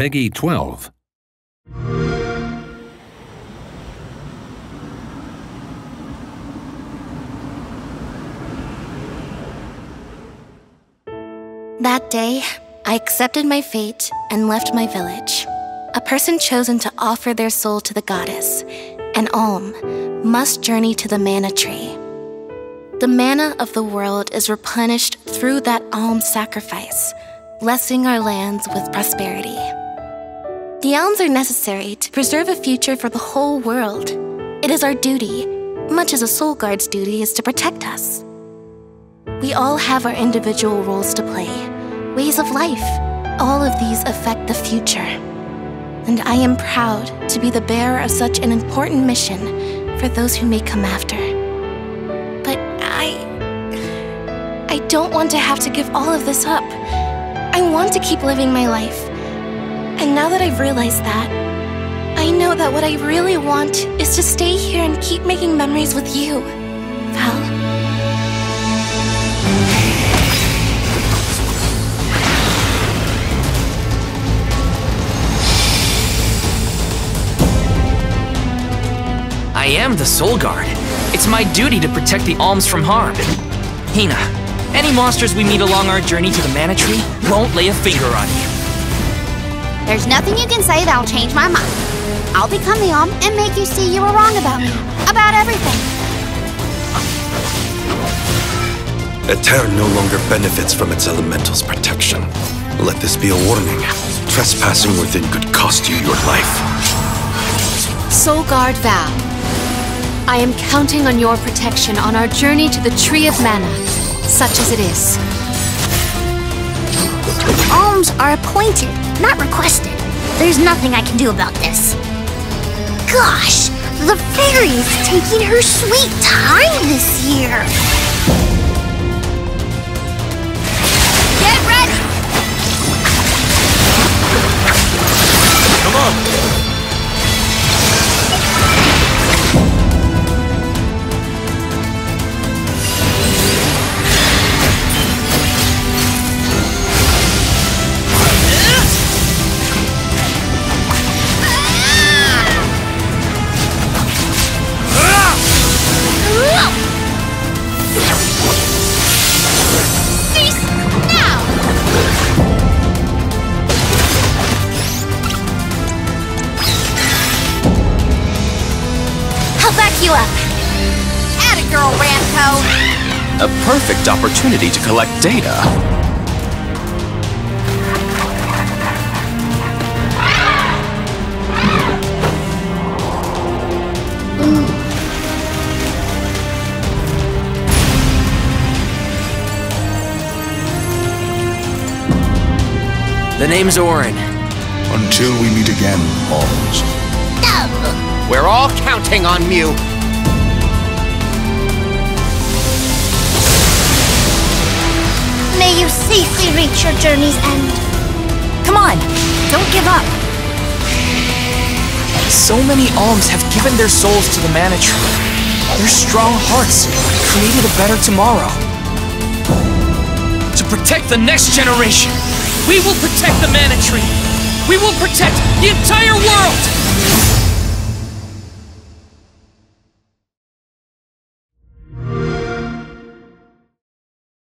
Peggy 12. That day, I accepted my fate and left my village. A person chosen to offer their soul to the goddess, an alm, must journey to the mana tree. The mana of the world is replenished through that alm sacrifice, blessing our lands with prosperity. The alms are necessary to preserve a future for the whole world. It is our duty, much as a soul guard's duty is to protect us. We all have our individual roles to play, ways of life. All of these affect the future. And I am proud to be the bearer of such an important mission for those who may come after. But I. I don't want to have to give all of this up. I want to keep living my life. And now that I've realized that, I know that what I really want is to stay here and keep making memories with you, Val. I am the Soul Guard. It's my duty to protect the alms from harm. Hinna, any monsters we meet along our journey to the Mana Tree won't lay a finger on you. There's nothing you can say that'll change my mind. I'll become the Alm and make you see you were wrong about me. About everything. Eter no longer benefits from its elemental's protection. Let this be a warning. Trespassing within could cost you your life. Soul Guard Val. I am counting on your protection on our journey to the Tree of Mana, such as it is. Alms are appointed, not requested. There's nothing I can do about this. Gosh, the fairy's taking her sweet time this year. You up. Atta girl, Ramcoh. A perfect opportunity to collect data. The name's Orin. Until we meet again, Alms. We're all counting on Mew. You safely reach your journey's end. Come on, don't give up. So many alms have given their souls to the Mana Tree. Their strong hearts created a better tomorrow. To protect the next generation, we will protect the Mana Tree. We will protect the entire world.